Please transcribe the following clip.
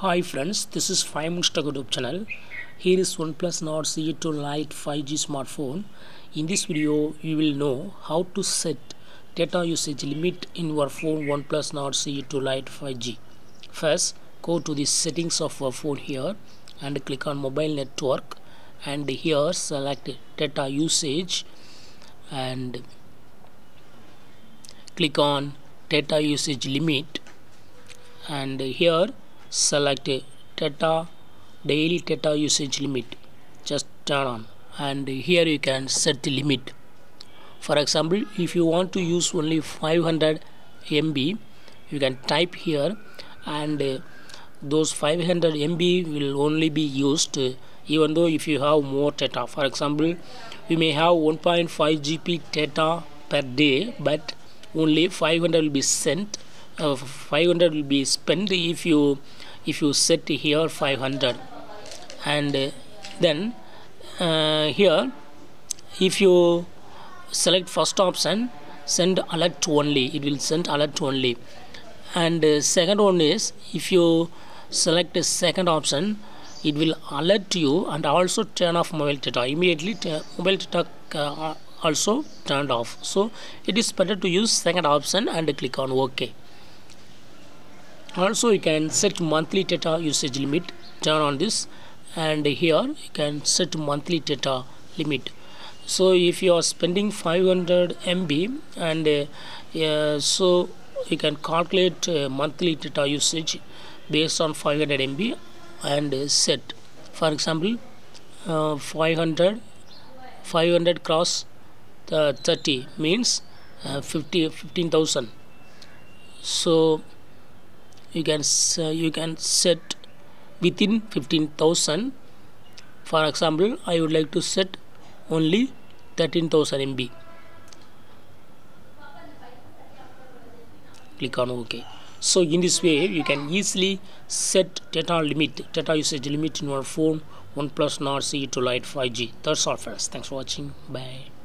Hi friends, this is 5 Minutes Tech YouTube channel. Here is OnePlus Nord CE2 Lite 5G smartphone. In this video, you will know how to set data usage limit in your phone OnePlus Nord CE2 Lite 5G. First, go to the settings of your phone here and click on mobile network and here select data usage and click on data usage limit and here select data daily data usage limit. Just turn on. And here you can set the limit. For example if you want to use only 500 MB you can type here and uh, those 500 MB will only be used uh, even though if you have more data for example you may have 1.5 GB data per day but only 500 will be sent uh, 500 will be spent if you if you set here 500 and uh, then uh, here if you select first option send alert only. It will send alert only. And uh, second one is if you select second option it will alert you and also turn off mobile data. Immediately mobile data uh, also turned off. So it is better to use second option and click on ok also you can set monthly data usage limit turn on this and here you can set monthly data limit. So if you are spending 500 MB and uh, so you can calculate uh, monthly data usage based on 500 MB and set. For example uh, 500 500 cross uh, 30 means uh, 50 15000 so you can uh, you can set within 15000 for example i would like to set only 13000 mb click on ok. So in this way you can easily set data limit data usage limit in your phone oneplus nord CE2 lite 5g that's all friends. Thanks for watching. Bye